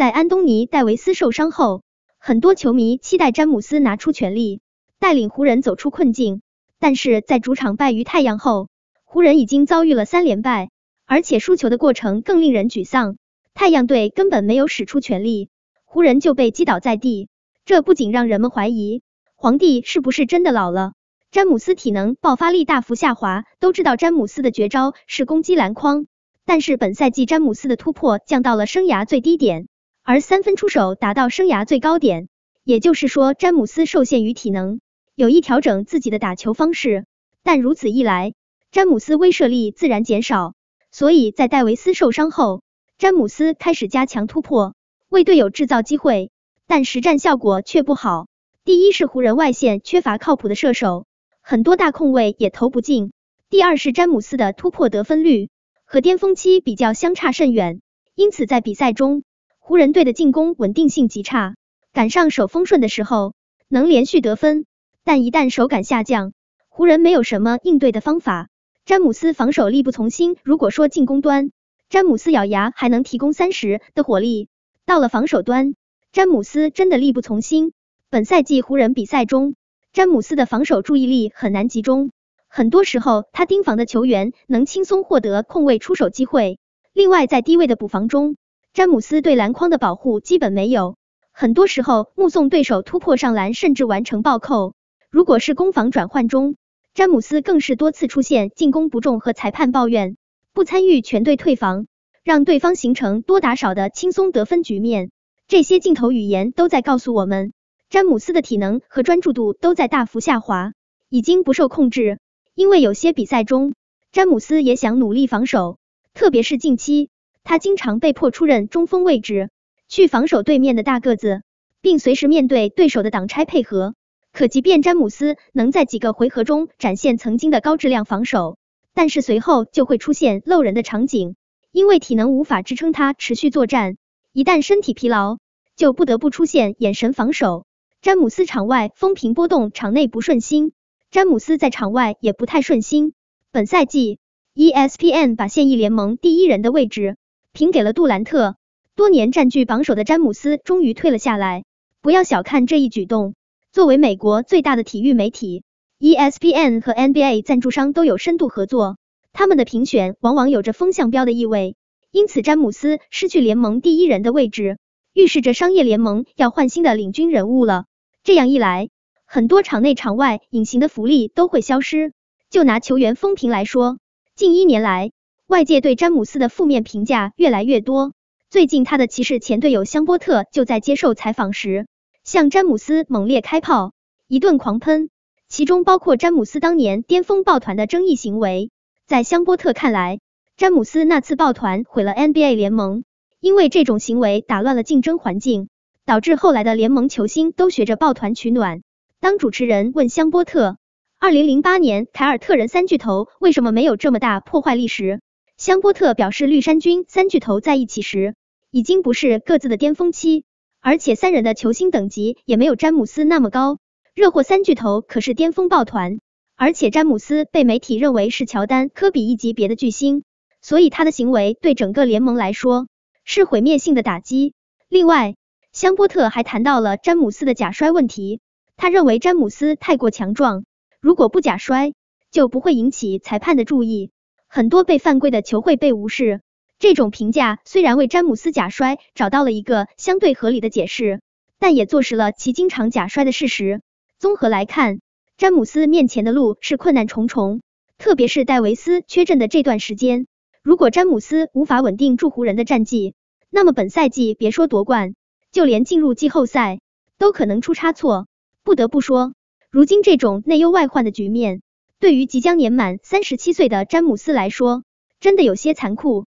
在安东尼戴维斯受伤后，很多球迷期待詹姆斯拿出全力，带领湖人走出困境。但是在主场败于太阳后，湖人已经遭遇了三连败，而且输球的过程更令人沮丧。太阳队根本没有使出全力，湖人就被击倒在地。这不仅让人们怀疑皇帝是不是真的老了。詹姆斯体能爆发力大幅下滑，都知道詹姆斯的绝招是攻击篮筐，但是本赛季詹姆斯的突破降到了生涯最低点，而三分出手达到生涯最高点。也就是说，詹姆斯受限于体能。有意调整自己的打球方式，但如此一来，詹姆斯威慑力自然减少。所以在戴维斯受伤后，詹姆斯开始加强突破，为队友制造机会，但实战效果却不好。第一是湖人外线缺乏靠谱的射手，很多大空位也投不进；第二是詹姆斯的突破得分率和巅峰期比较相差甚远，因此在比赛中，湖人队的进攻稳定性极差，赶上手风顺的时候能连续得分。但一旦手感下降，湖人没有什么应对的方法。詹姆斯防守力不从心。如果说进攻端，詹姆斯咬牙还能提供三十的火力，到了防守端，詹姆斯真的力不从心。本赛季湖人比赛中，詹姆斯的防守注意力很难集中，很多时候他盯防的球员能轻松获得空位出手机会。另外，在低位的补防中，詹姆斯对篮筐的保护基本没有，很多时候目送对手突破上篮，甚至完成暴扣。如果是攻防转换中，詹姆斯更是多次出现进攻不中和裁判抱怨不参与全队退防，让对方形成多打少的轻松得分局面。这些镜头语言都在告诉我们，詹姆斯的体能和专注度都在大幅下滑，已经不受控制。因为有些比赛中，詹姆斯也想努力防守，特别是近期，他经常被迫出任中锋位置，去防守对面的大个子，并随时面对对手的挡拆配合。可即便詹姆斯能在几个回合中展现曾经的高质量防守，但是随后就会出现漏人的场景，因为体能无法支撑他持续作战，一旦身体疲劳，就不得不出现眼神防守。詹姆斯场外风评波动，场内不顺心，詹姆斯在场外也不太顺心。本赛季，ESPN 把现役联盟第一人的位置评给了杜兰特，多年占据榜首的詹姆斯终于退了下来。不要小看这一举动。作为美国最大的体育媒体，ESPN 和 NBA 赞助商都有深度合作，他们的评选往往有着风向标的意味。因此，詹姆斯失去联盟第一人的位置，预示着商业联盟要换新的领军人物了。这样一来，很多场内场外隐形的福利都会消失。就拿球员风评来说，近一年来，外界对詹姆斯的负面评价越来越多。最近，他的骑士前队友香波特就在接受采访时。向詹姆斯猛烈开炮，一顿狂喷，其中包括詹姆斯当年巅峰抱团的争议行为。在香波特看来，詹姆斯那次抱团毁了 NBA 联盟，因为这种行为打乱了竞争环境，导致后来的联盟球星都学着抱团取暖。当主持人问香波特，二零零八年凯尔特人三巨头为什么没有这么大破坏力时，香波特表示，绿衫军三巨头在一起时，已经不是各自的巅峰期。而且三人的球星等级也没有詹姆斯那么高，热火三巨头可是巅峰抱团，而且詹姆斯被媒体认为是乔丹、科比一级别的巨星，所以他的行为对整个联盟来说是毁灭性的打击。另外，香波特还谈到了詹姆斯的假摔问题，他认为詹姆斯太过强壮，如果不假摔就不会引起裁判的注意，很多被犯规的球会被无视。这种评价虽然为詹姆斯假摔找到了一个相对合理的解释，但也坐实了其经常假摔的事实。综合来看，詹姆斯面前的路是困难重重，特别是戴维斯缺阵的这段时间，如果詹姆斯无法稳定住湖人的战绩，那么本赛季别说夺冠，就连进入季后赛都可能出差错。不得不说，如今这种内忧外患的局面，对于即将年满三十七岁的詹姆斯来说，真的有些残酷。